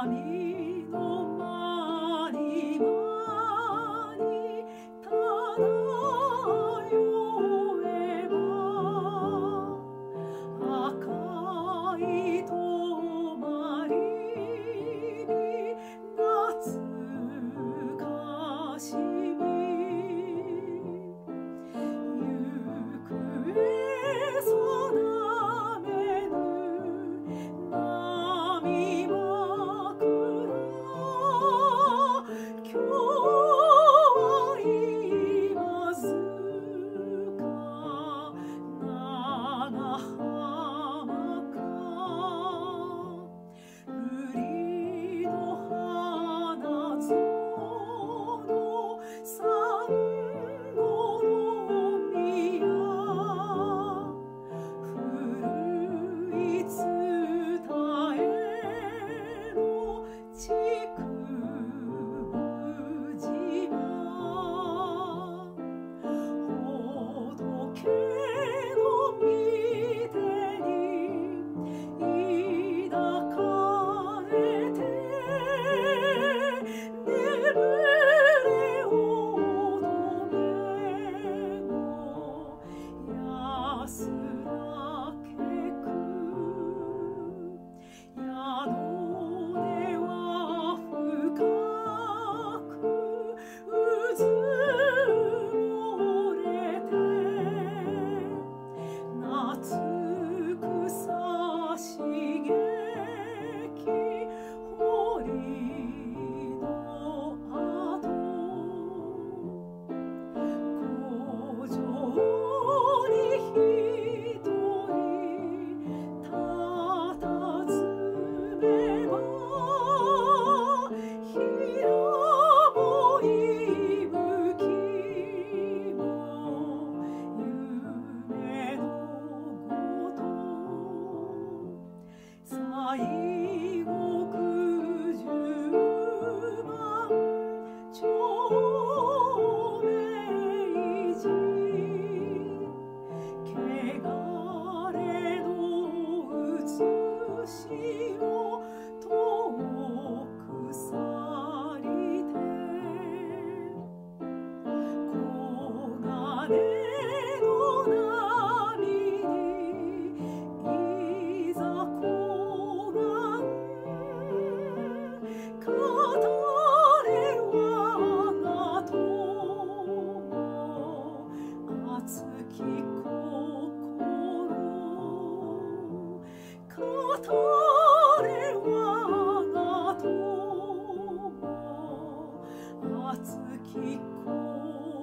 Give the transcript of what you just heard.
Amen. き声